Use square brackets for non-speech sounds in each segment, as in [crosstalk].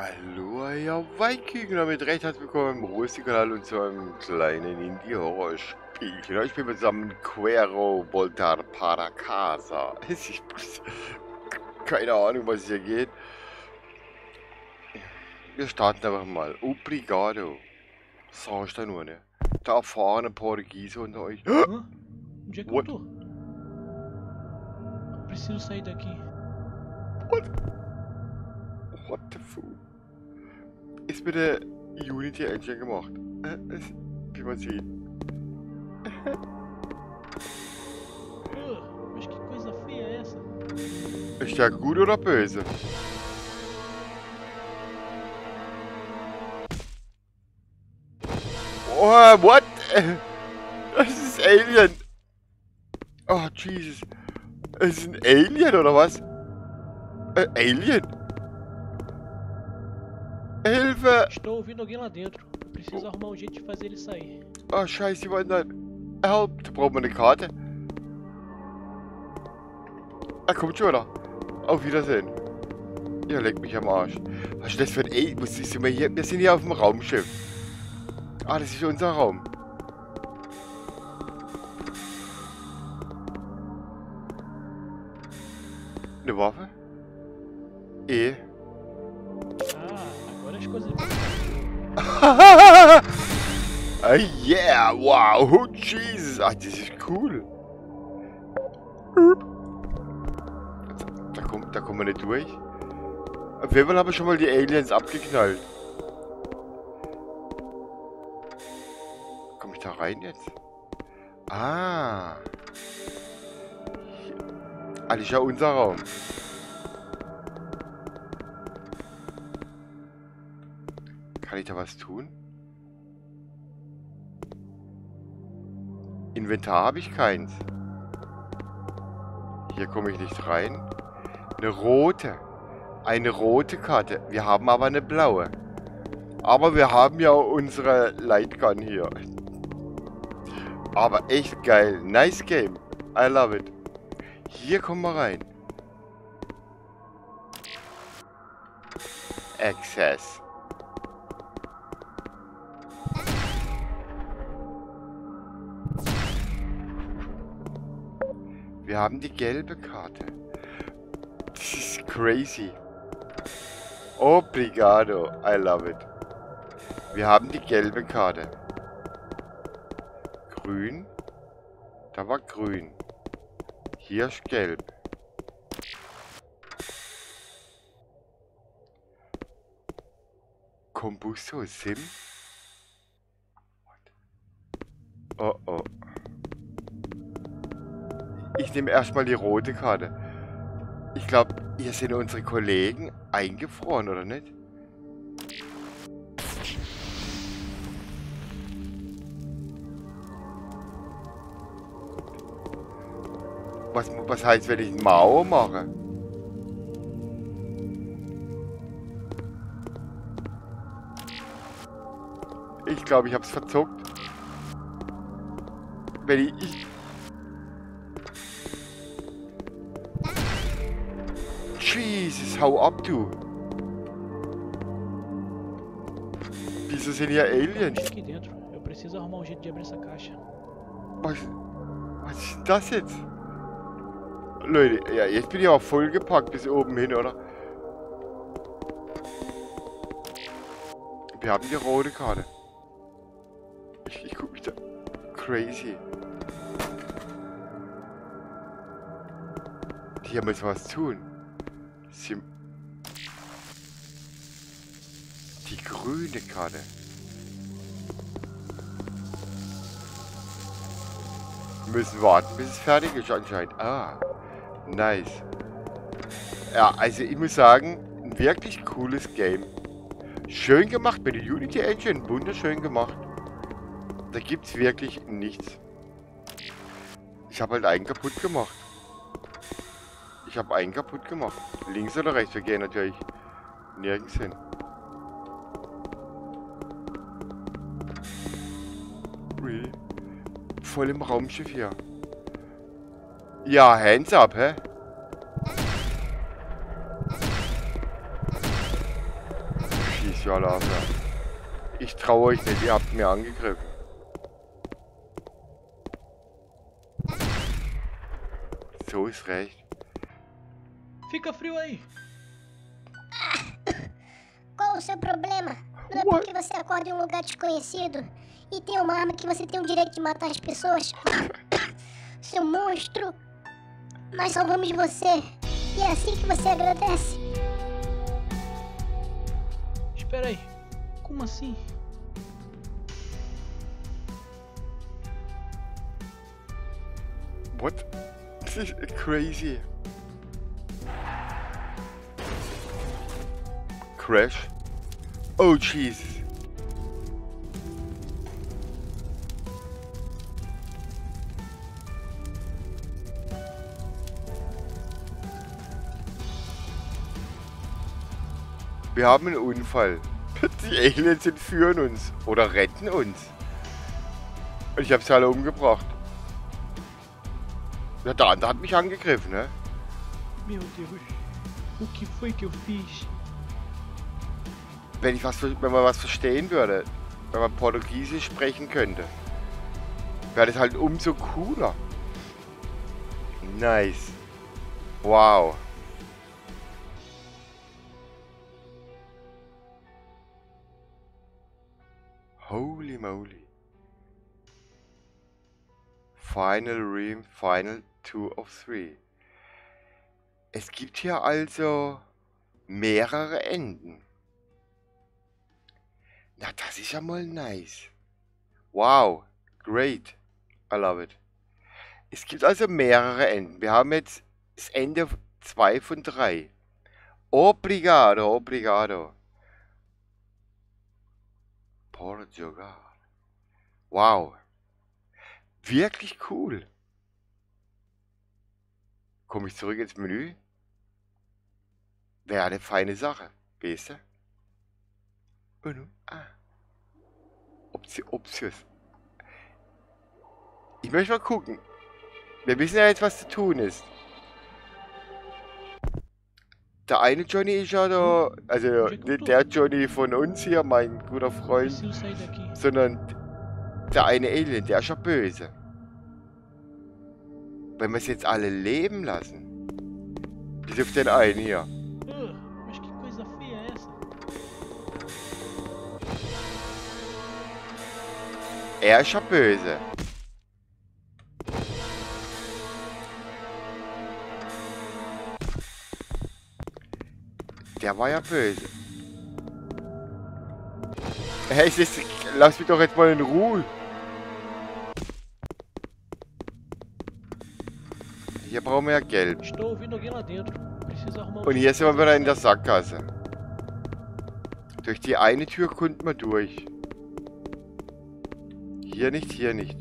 Hallo, ihr Viking, damit recht herzlich willkommen im Rosti-Kanal und zu einem kleinen Indie-Horror-Spielchen. Ich bin mit zusammen Quero Voltar para Casa. [laughs] Ich, keine Ahnung, was hier geht. Wir starten einfach mal. Obrigado. Sag ich da nur, ne? Der erfahrene Portugiese unter euch. Hã? [gasps] Onde é que What? eu tô? Preciso sair daqui. What? What the fuck? Ist mit der Unity Engine gemacht. Äh, wie man sieht. Mas que coisa feia é essa? Ist der gut oder böse? Oh, what? [laughs] Das ist Alien. Oh, Jesus. Es ist ein Alien, oder was? Äh, Alien? Hilfe! Estou ouvindo alguém lá dentro. Preciso arrumar um jeito de fazer ele sair. Oh, scheiße, die wollen dann... Help! Da braucht man eine Karte. Er kommt schon wieder. Auf Wiedersehen. Ihr leckt mich am Arsch. Was ist das für ein... Ey, ist immer hier? Wir sind hier auf dem Raumschiff. Ah, das ist unser Raum. Eine Waffe? E. yeah, wow, oh, Jesus. Ach, das ist cool. Da kommt, da kommen wir nicht durch. Auf jeden Fall haben wir schon mal die Aliens abgeknallt. Komm ich da rein jetzt? Ah. Hier. Ah, ja unser Raum. Kann ich da was tun? Inventar habe ich keins. Hier komme ich nicht rein. Eine rote. Eine rote Karte. Wir haben aber eine blaue. Aber wir haben ja unsere Lightgun hier. Aber echt geil. Nice game. I love it. Hier kommen wir rein. Access. Wir haben die gelbe Karte. Das ist crazy. Obrigado. I love it. Wir haben die gelbe Karte. Grün. Da war grün. Hier ist gelb. Kombusto Sim? Oh oh. Ich nehme erstmal die rote Karte. Ich glaube, hier sind unsere Kollegen eingefroren, oder nicht? Was, was heißt, wenn ich einen Mao mache? Ich glaube, ich habe es verzockt. Wenn ich, ich Jesus, hau ab, du. Wieso sind hier Aliens? Aqui dentro. Eu preciso arrumar um jeito de abrir essa caixa. Was, was ist das jetzt? Leute, ja, jetzt bin ich auch vollgepackt bis oben hin, oder? Wir haben die rote Karte. Ich, ich guck mich da... Crazy. Hier wir was tun. Grüne Karte. Wir müssen warten, bis es fertig ist anscheinend. Ah, nice. Ja, also ich muss sagen, ein wirklich cooles Game. Schön gemacht mit der Unity Engine, wunderschön gemacht. Da gibt's wirklich nichts. Ich habe halt einen kaputt gemacht. Ich habe einen kaputt gemacht. Links oder rechts? Wir gehen natürlich nirgends hin. Voll im Raumschiff hier. Ja, hands up, hä? ihr Alarm haben. Ich traue euch nicht, ihr habt mir angegriffen. So ist recht. Fica frio aí. Qual o seu problema? Não é porque você acorda em um lugar desconhecido e tem uma arma que você tem o direito de matar as pessoas? [coughs] Seu monstro! Nós salvamos você. E é assim que você agradece. Espera aí. Como assim? What? This [laughs] is crazy. Crash. Oh, Jesus. Wir haben einen Unfall. Die Aliens entführen uns. Oder retten uns. Und ich habe sie alle umgebracht. Ja, der andere hat mich angegriffen, ne? Meu Deus. O que foi que eu fiz? Wenn ich was, wenn man was verstehen würde, wenn man Portugiesisch sprechen könnte, wäre das halt umso cooler. Nice. Wow. Moly. Final Ream, Final 2 of 3. Es gibt hier also mehrere Enden. Na, das ist ja mal nice. Wow, great. I love it. Es gibt also mehrere Enden. Wir haben jetzt das Ende 2 von 3. Obrigado, obrigado. Portugal. Wow. Wirklich cool. Komme ich zurück ins Menü? Wäre eine feine Sache, weißt du? Menü. Ah. Option, Options. Ich möchte mal gucken. Wir wissen ja jetzt, was zu tun ist. Der eine Johnny ist ja da, also nicht der Johnny von uns hier, mein guter Freund, sondern der eine Alien, der ist ja böse. Wenn wir es jetzt alle leben lassen, bis auf den einen hier. Er ist ja böse. Der war ja böse. Hey, lass mich doch jetzt mal in Ruhe. Hier brauchen wir ja Geld. Estou ouvindo alguém lá dentro. Preciso arrumar Und hier sind wir wieder in der Sackgasse. Durch die eine Tür kommt man durch. Hier nicht, hier nicht.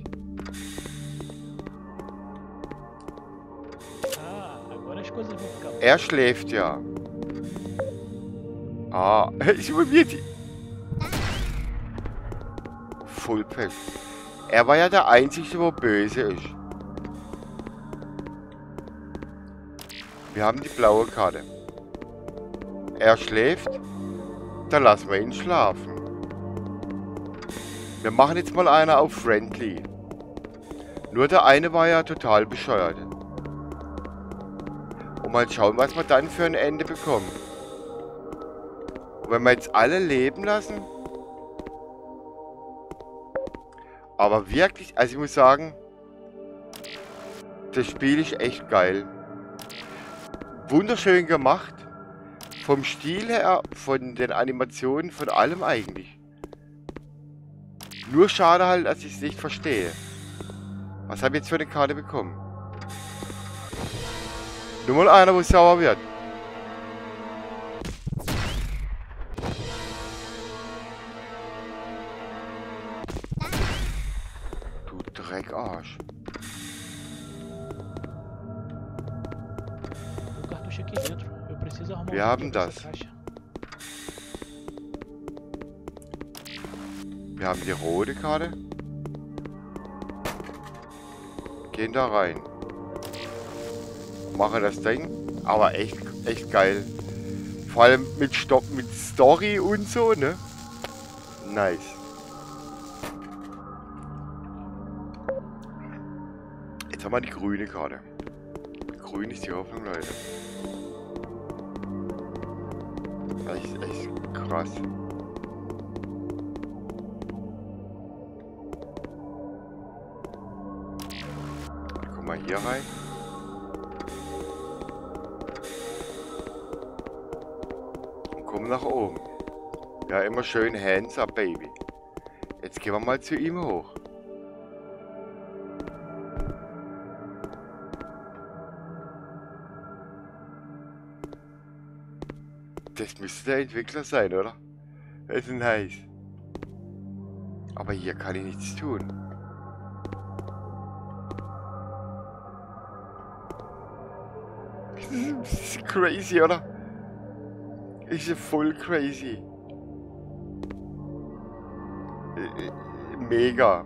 Ah. Er schläft ja. Ah, [laughs] ich probiere die. Full Pech. Er war ja der Einzige, wo böse ist. Wir haben die blaue Karte. Er schläft. Dann lassen wir ihn schlafen. Wir machen jetzt mal einer auf Friendly. Nur der eine war ja total bescheuert. Und mal schauen, was wir dann für ein Ende bekommen. Und wenn wir jetzt alle leben lassen. Aber wirklich, also ich muss sagen, das Spiel ist echt geil. Wunderschön gemacht. Vom Stil her, von den Animationen, von allem eigentlich. Nur schade halt, dass ich es nicht verstehe. Was habe ich jetzt für eine Karte bekommen? Nur mal einer, wo sauer wird. Haben das. Wir haben die rote Karte. Gehen da rein. Machen das Ding. Aber echt, echt geil. Vor Vor allem mit, Sto mit Story und so, ne? Nice. Jetzt haben wir die grüne Karte. Grün ist die Hoffnung, Leute. Echt, echt krass. Guck mal hier rein. Und komm nach oben. Ja, immer schön Hands up, Baby. Jetzt gehen wir mal zu ihm hoch. Das müsste der Entwickler sein, oder? Das ist nice. Aber hier kann ich nichts tun. Das ist crazy, oder? Ist ja voll crazy. Äh, äh, Mega.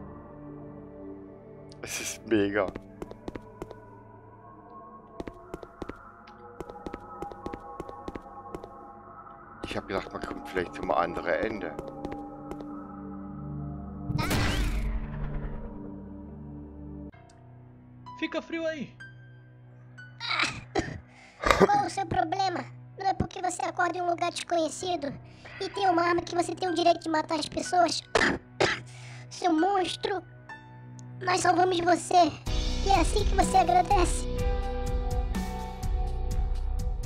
Es ist mega. Ich habe gedacht, man kommt vielleicht zum anderen Ende. Fica frio aí. Qual o seu problema? Não é porque você acorda em um lugar desconhecido e tem uma arma que você tem o direito de matar as pessoas? [coughs] Seu monstro! Nós salvamos você. E é assim que você agradece.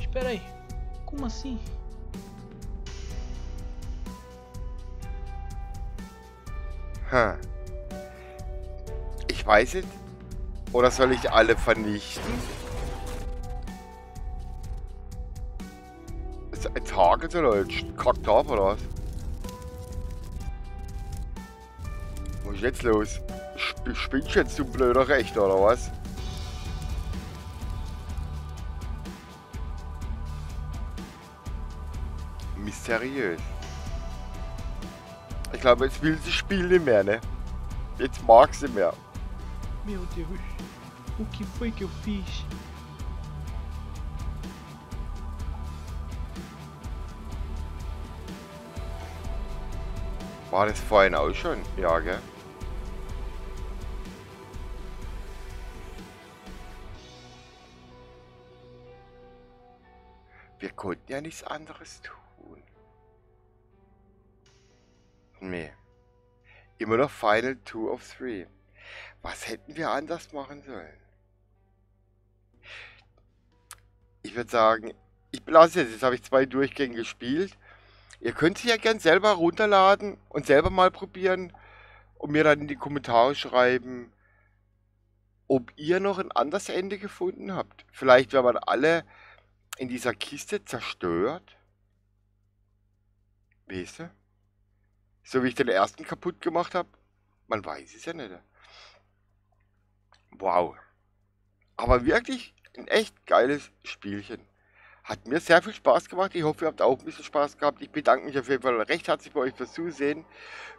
Espera aí. Como assim? Hm. Ich weiß es. Oder soll ich alle vernichten? Ist ein Target oder kackt ab oder was? Was ist jetzt los? Sp spinnst jetzt, du blöder Recht, oder was? Mysteriös. Ich glaube, jetzt will sie Spiel nicht mehr, ne? Jetzt mag sie mehr. Meu Deus. O que foi que eu fiz? War das vorhin auch schon? Ja, gell? Wir konnten ja nichts anderes tun. Nee. Immer noch Final 2 of 3. Was hätten wir anders machen sollen? Ich würde sagen, ich belasse es. Jetzt habe ich zwei Durchgänge gespielt. Ihr könnt sie ja gern selber runterladen und selber mal probieren und mir dann in die Kommentare schreiben, ob ihr noch ein anderes Ende gefunden habt. Vielleicht, wenn man alle in dieser Kiste zerstört. Weißt du? So wie ich den ersten kaputt gemacht habe. Man weiß es ja nicht. Wow. Aber wirklich ein echt geiles Spielchen. Hat mir sehr viel Spaß gemacht. Ich hoffe, ihr habt auch ein bisschen Spaß gehabt. Ich bedanke mich auf jeden Fall recht herzlich bei euch fürs Zusehen.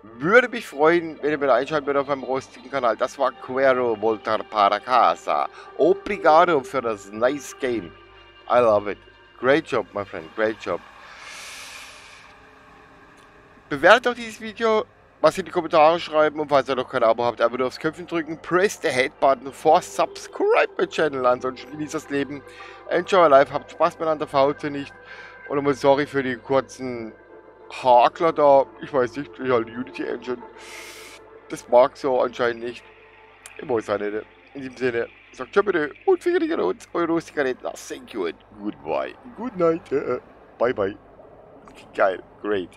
Würde mich freuen, wenn ihr wieder einschalten würdet auf meinem rostigen Kanal. Das war Quero Voltar para Casa. Obrigado für das nice game. I love it. Great job, my friend. Great job. Bewertet doch dieses Video, was in die Kommentare schreiben und falls ihr noch kein Abo habt, einfach nur aufs Köpfchen drücken. Press the Head Button for Subscribe my Channel. Ansonsten genießt das Leben. Enjoy life, habt Spaß miteinander, verhaut nicht. Und nochmal sorry für die kurzen Hakler da. Ich weiß nicht, ich halt Unity Engine. Das mag so anscheinend nicht. Ich weiß auch nicht. In diesem Sinne, sagt ciao bitte und Finger an uns, eure Rustikaretta. Thank you and goodbye. Good night. [laughs] Bye bye. Geil, great.